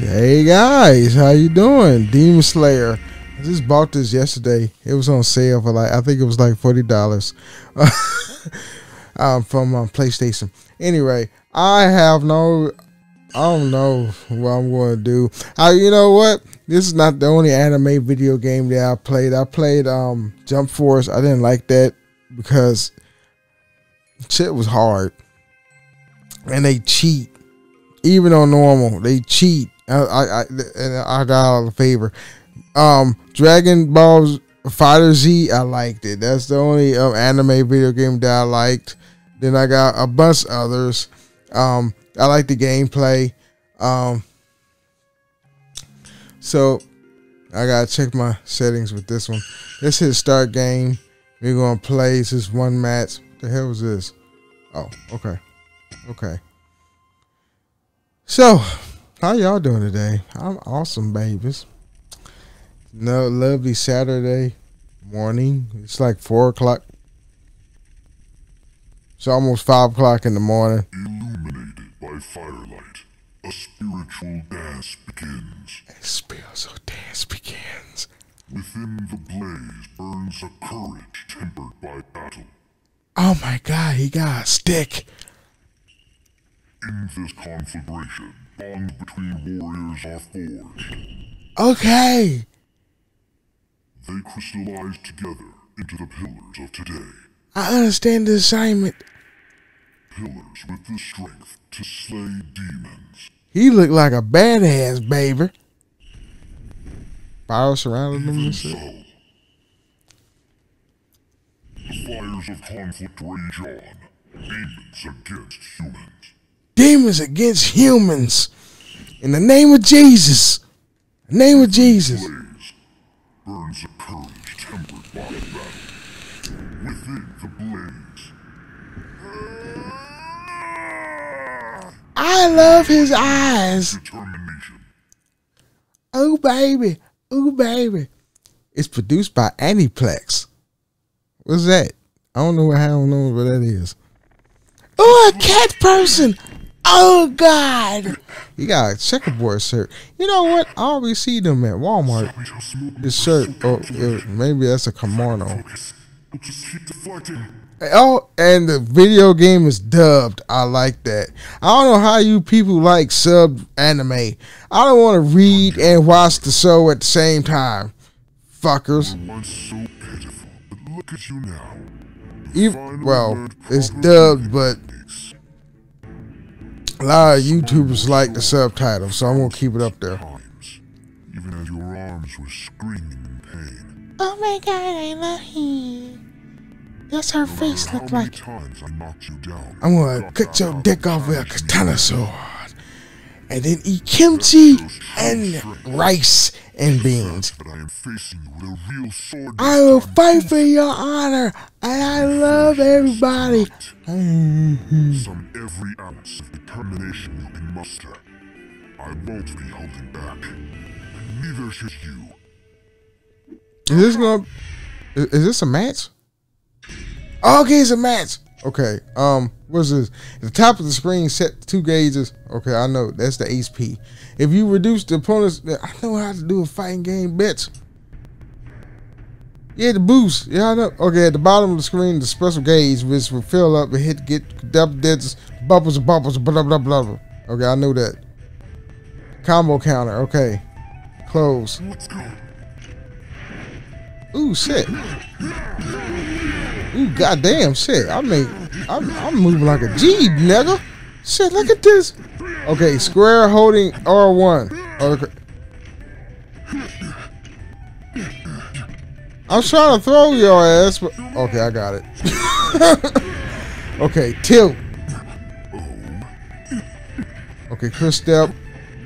Hey guys, how you doing? Demon Slayer. I just bought this yesterday. It was on sale for like I think it was like forty dollars um, from um, PlayStation. Anyway, I have no, I don't know what I'm going to do. You know what? This is not the only anime video game that I played. I played um, Jump Force. I didn't like that because shit was hard, and they cheat. Even on normal, they cheat. I, I, I got out of favor. Um, Dragon Ball Fighter Z, I liked it. That's the only um, anime video game that I liked. Then I got a bunch of others. Um, I like the gameplay. Um, so I gotta check my settings with this one. Let's hit start game. We're gonna play this is one match. What the hell was this? Oh, okay. Okay. So, how y'all doing today? I'm awesome, babies. No lovely Saturday morning. It's like four o'clock. It's almost five o'clock in the morning. Illuminated by firelight, a spiritual dance begins. A spiritual dance begins. Within the blaze burns a courage tempered by battle. Oh my god, he got a stick. In this conflagration, bonds between warriors are forged. Okay. They crystallize together into the pillars of today. I understand the assignment. Pillars with the strength to slay demons. He looked like a badass, baby. Fire surrounded him and shit. so, the fires of conflict rage on. Demons against humans. Demons against humans. In the name of Jesus. In the name of Jesus. Blaze burns a courage tempered by battle. Within the blaze, I love his eyes. determination. Oh baby. Oh baby. It's produced by Aniplex. What's that? I don't know what I don't know what that is. Oh, a cat person. Oh God. He got a checkerboard shirt. You know what? I always see them at Walmart. This shirt. Oh, maybe that's a kimono. Oh, and the video game is dubbed. I like that. I don't know how you people like sub anime. I don't want to read and watch the show at the same time. Fuckers. You you. Even, well, it's dubbed, but. A lot of YouTubers like the subtitles, so I'm gonna keep it up there. Times, even as your arms were screaming in pain. Oh my god, I love him. That's her No matter how many times I knocked you down, I'm gonna dropped cut your dick off with a katana sword. And then eat kimchi and rice and beans. That I am facing you with a real sword. I will fight for your honor, and I love everybody. Some every ounce of determination you can muster. I won't be holding back. Neither should you. Is this gonna? Is, is this a match? Okay, it's a match. Okay. Um, what's this? The top of the screen, set two gauges. Okay, I know that's the HP. If you reduce the opponent's, I know how to do a fighting game, bitch. Yeah, the boost. Yeah, I know. Okay, at the bottom of the screen, the special gauge, which will fill up and hit get double digits, bubbles, bubbles, blah blah blah blah. Okay, I knew that. Combo counter. Okay, close. Ooh, shit. Ooh, goddamn shit. I mean, I'm, I'm moving like a G, nigga. Shit, look at this. Okay, square holding R1. Okay. I'm trying to throw your ass, but okay, I got it. okay, tilt. Okay, quick step,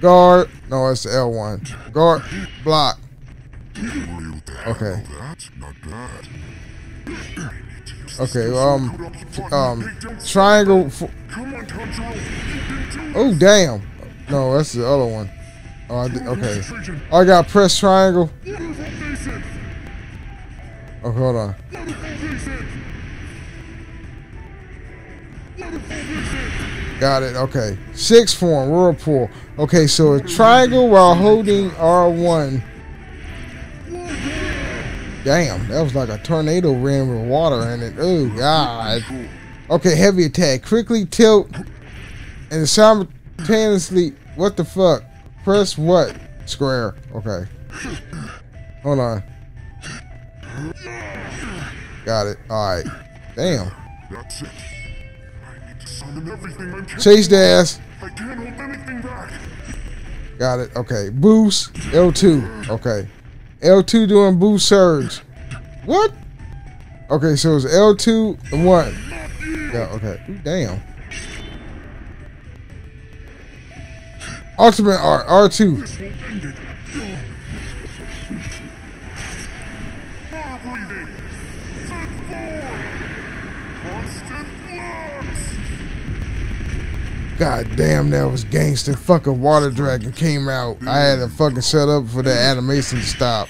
guard. No, it's the L1. Guard, block. Okay. Okay, um, um, triangle. Oh, damn. No, that's the other one. Oh, I okay. Oh, I got press triangle. Oh, hold on. Got it. Okay. Six form, whirlpool. Okay, so a triangle while holding R1. Damn, that was like a tornado ran with water in it. Oh, God. Okay, heavy attack. Quickly tilt and simultaneously. What the fuck? Press what? Square. Okay. Hold on. Got it. Alright. Damn. That's it. I need to summon everything I can. Chase the ass. I can't hold anything back. Got it. Okay. Boost. L2. Okay. L2 doing boost surge. What? Okay, so it's L2 and what? Yeah, okay. Ooh, damn. Ultimate R R2. God damn, that was gangster. Fucking water dragon came out. I had to fucking set up for that animation to stop.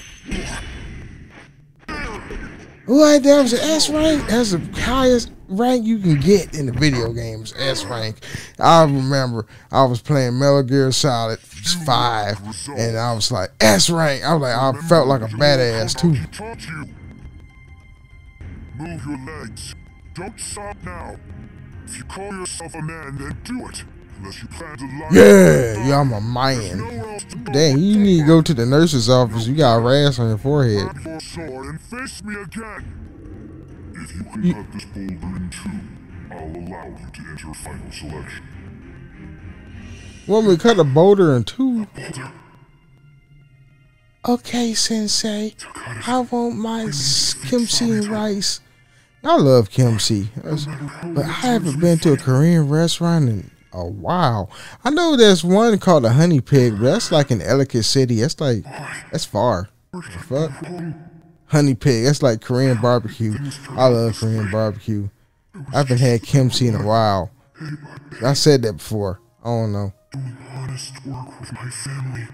What? That was an S rank? That's the highest rank you can get in the video games. S rank. I remember I was playing Metal Gear Solid 5, and I was like, S rank. I was like, I felt like a badass too. Move your legs. Don't stop now. If you call yourself a man, then do it. Unless you plan to lie. Yeah, yeah, I'm a man. Nowhere else to go. Dang, you need to go to the nurse's office. You got a rash on your forehead. Your sword and face me again. If you can You- cut this boulder in two, I'll allow you to enter final selection. Want me cut a boulder in two? Boulder, Okay, Sensei. to cut it. I want my kimchi and rice. I love kimchi, but I haven't been to a Korean restaurant in a while. I know there's one called a Honey Pig, but that's like in Ellicott City. That's like that's far. Fuck? Honey Pig. That's like Korean barbecue. I love Korean barbecue. I haven't had kimchi in a while. I said that before. I don't know. Work with my family.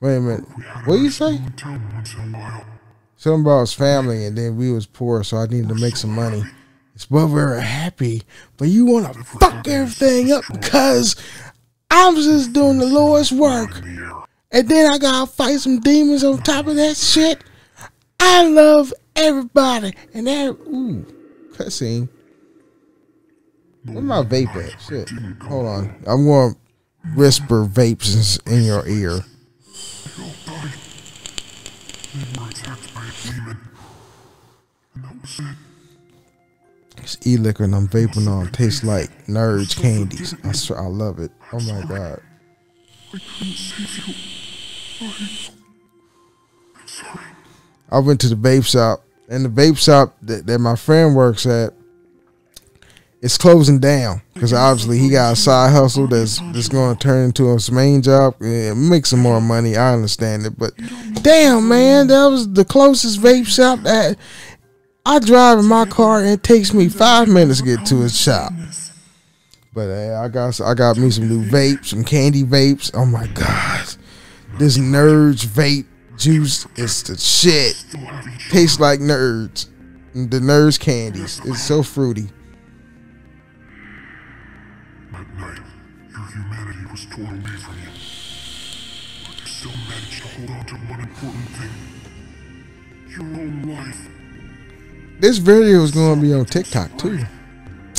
Wait a minute. What do you say? Something about his family, and then we was poor, so I needed to make some money. It's but we were happy, but you want to fuck everything up because I was just doing the Lord's work, and then I gotta fight some demons on top of that shit. I love everybody, and that ooh, cutscene. Where my vape at? Shit. Hold on, I'm going to whisper vapes in your ear. This e-liquor and I'm vaping on tastes like nerds candies. I swear, I love it. Oh my god. I went to the vape shop, and the vape shop that, that my friend works at, it's closing down because obviously he got a side hustle that's that's going to turn into his main job and make some more money. I understand it, but damn, man, that was the closest vape shop that I drive in my car and it takes me five minutes to get to his shop. But uh, I got I got me some new vapes, some candy vapes. Oh my god, this nerds vape juice is the shit. Tastes like nerds. The nerds candies. It's so fruity. Your own life. This video is gonna be on TikTok too.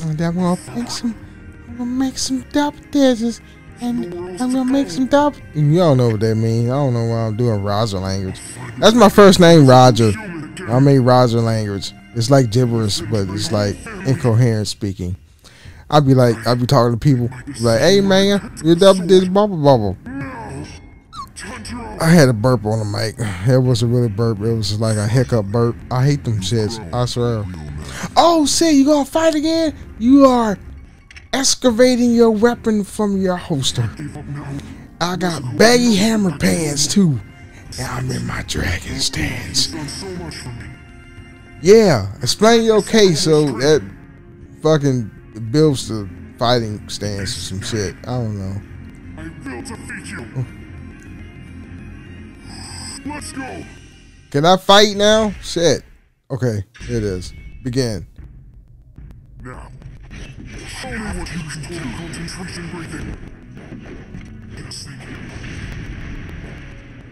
And I'm gonna make some I'm gonna make some double digits and I'm gonna make some double Y'all know what that means. I don't know why I'm doing Roger language. That's my first name, Roger. I made Roger language. It's like gibberish, but it's like incoherent speaking. I'd be like, I'd be talking to people like, "Hey man, you double digit bubble bubble." No. Turn your own. I had a burp on the mic. It wasn't really burp. It was like a hiccup burp. I hate them shits. I swear. Oh, shit, you gonna fight again? You are excavating your weapon from your holster. I got baggy hammer pants too. And I'm in my dragon stance. Yeah, explain your case so that fucking builds the fighting stance or some shit. I don't know. Let's go. Can I fight now? Shit. Okay, it is. Begin. Now, Show me what you can do. Concentration breathing. Yes, thank you.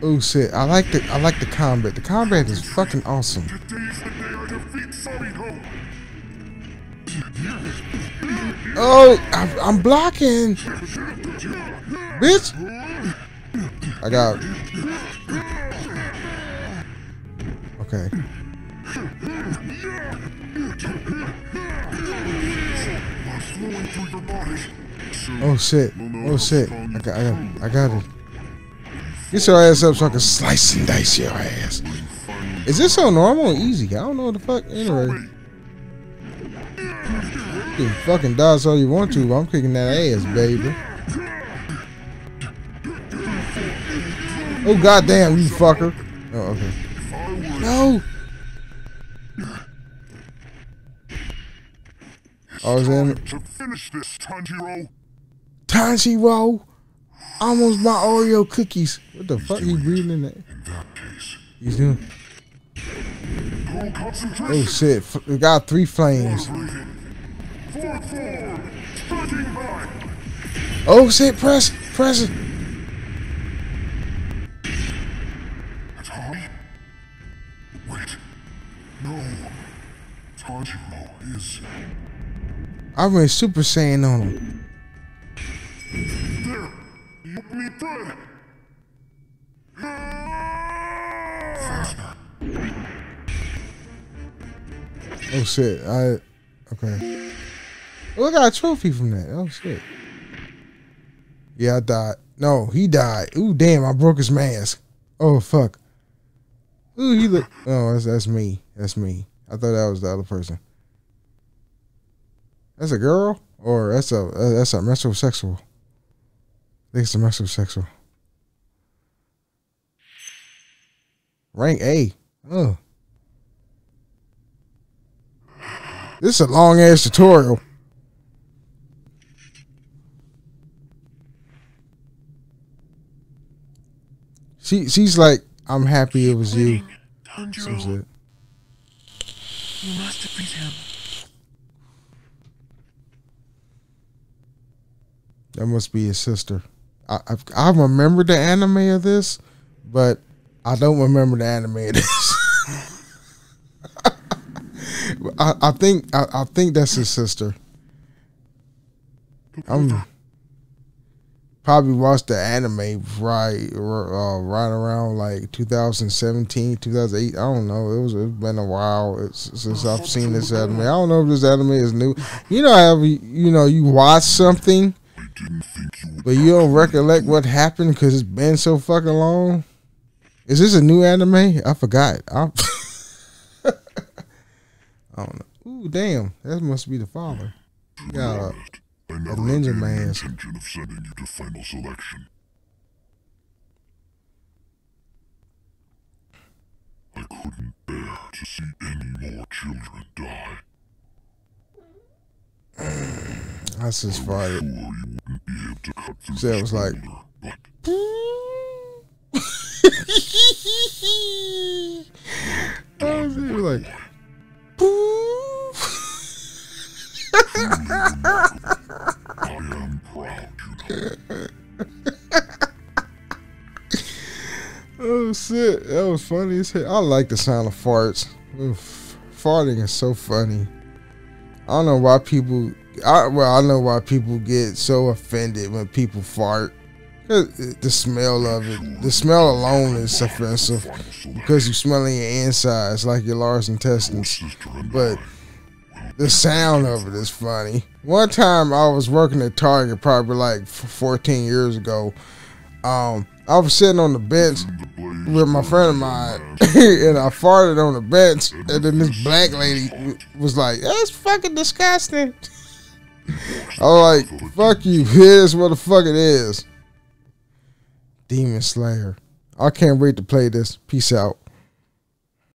Oh shit! I like the I like the combat. The combat is fucking awesome. Today's I defeat Oh, I, I'm blocking, bitch. I got. Okay. Oh shit! Oh shit! I got, I got, I got it. Get your ass up so I can slice and dice your ass. Is this so normal or easy? I don't know what the fuck. Anyway, you can fucking dodge all you want to, but I'm kicking that ass, baby. Oh goddamn, you fucker! Oh okay. If I were No. I was in to finish this, Tanjiro, Tanjiro. Almost my Oreo cookies. What the fuck? He breathing in that? in that case, He's doing. Oh shit! F- We got three flames. Forward, forward. Oh shit! Press, press No. Is I went Super Saiyan on him. there. You me bread. Faster. Oh shit! I okay. Oh, I got a trophy from that. Oh shit. Yeah, I died. No, he died. Ooh, damn! I broke his mask. Oh fuck. Ooh, he look. Oh, that's that's me. That's me. I thought that was the other person. That's a girl, or that's a uh, that's a metrosexual. I think it's a metrosexual. Rank A. Oh. This is a long ass tutorial. She she's like, I'm happy it was you. Some shit. you must defeat him. That must be his sister. I I, I remember the anime of this, but I don't remember the anime of this. I, I think I, I think that's his sister. I'm probably watched the anime right uh, right around like 2017 2008 i don't know. It was it's been a while since i've seen this anime. I don't know if this anime is new. You know how you, you know you watch something I didn't think you would. but you don't recollect what happened because it's been so fucking long? Is this a new anime? I forgot. I, I don't know. Ooh damn. That must be the father. Yeah, I never ninja had the mask. intention of sending you to final selection. I couldn't bear to see any more children die. that's his father Sure, you wouldn't be able to cut through So it was like- but I was was like, I am proud, you know. oh shit, that was funny as hell. I like the sound of farts. Oof. Farting is so funny. I don't know why people. I well, I know why people get so offended when people fart. The smell of it, the smell alone is offensive because you're smelling your insides like your large intestines. But the sound of it is funny. One time I was working at Target, probably like 14 years ago. Um, I was sitting on the bench with my friend of mine, and I farted on the bench, and then this black lady was like, "That's fucking disgusting." I was like, "Fuck you, here's what the fuck it is." Demon Slayer. I can't wait to play this. Peace out.